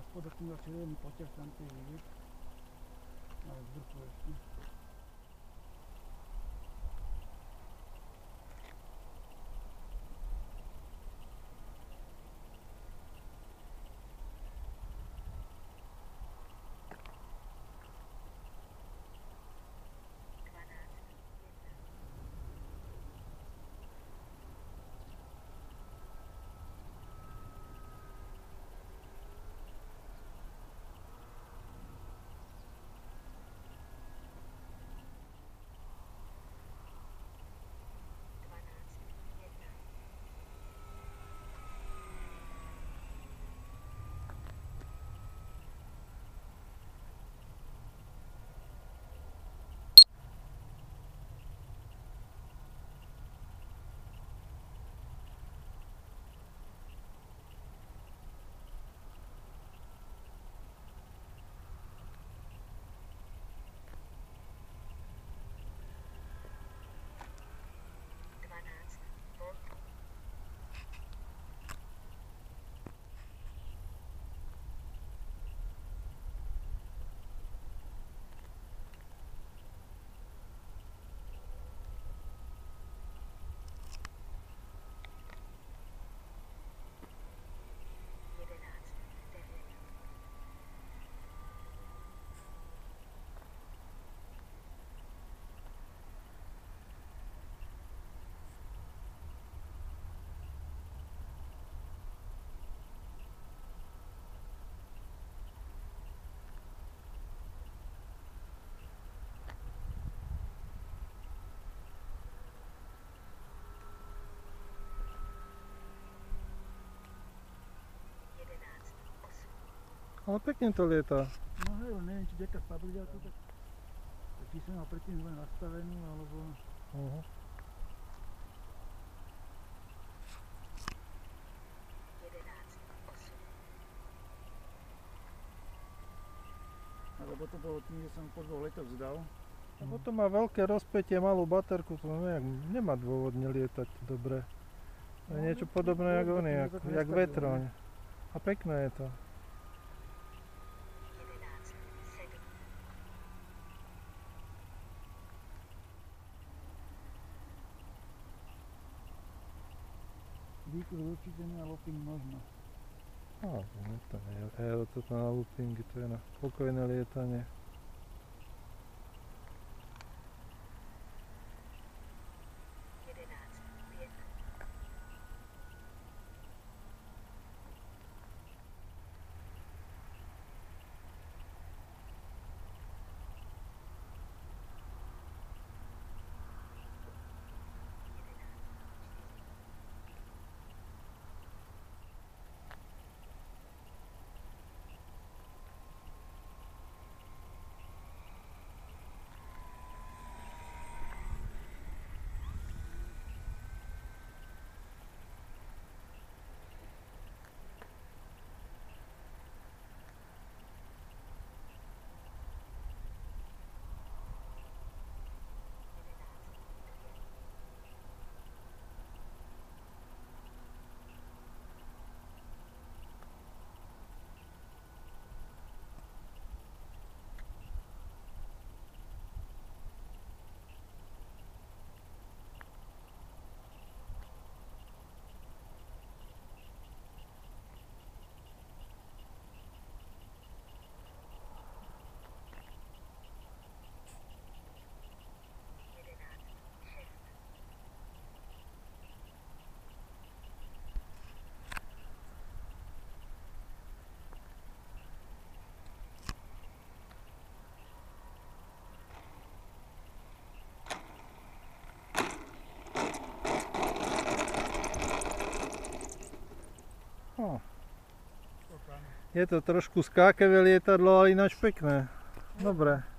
na spodok tým červený poťah tam to je Ale pekne to lieta. No hej, len neviem, či ďaká stabilizáciu, tak či som mal predtým zle nastavenú, alebo... Uh-huh. Alebo to bolo tým, že som po dvoch letoch vzdal. A potom má veľké rozpätie, malú baterku, to nejak, nemá dôvod nelietať dobre. To je No, niečo no, podobné to- jak to- oný, to- jak, to jak vetroň. A pekné je to. Výkrut určite nie, looping možno. No, to, to nie je aero, toto na loopingy, to je na pokojné lietanie. No, je to trošku skákavé lietadlo, ale ináč pekné. Dobre.